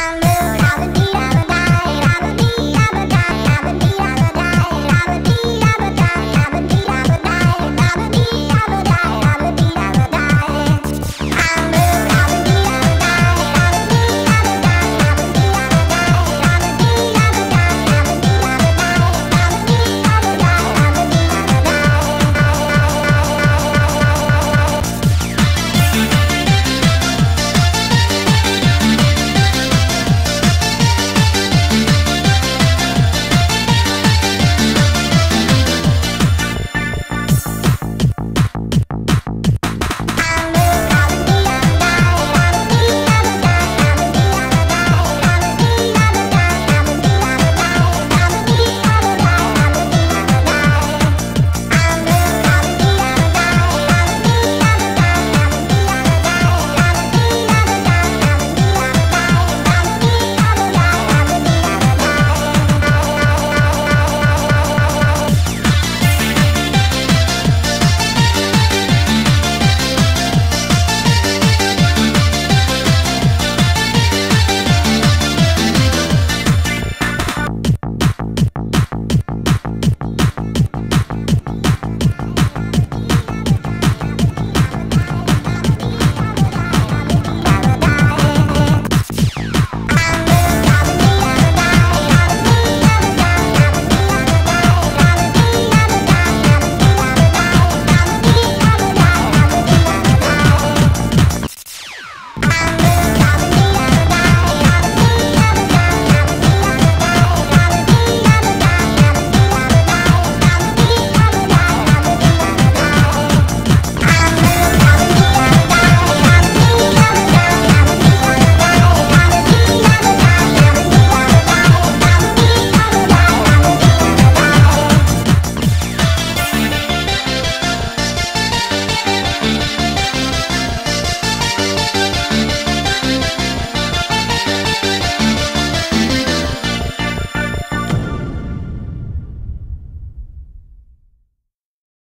down low, how the beat, the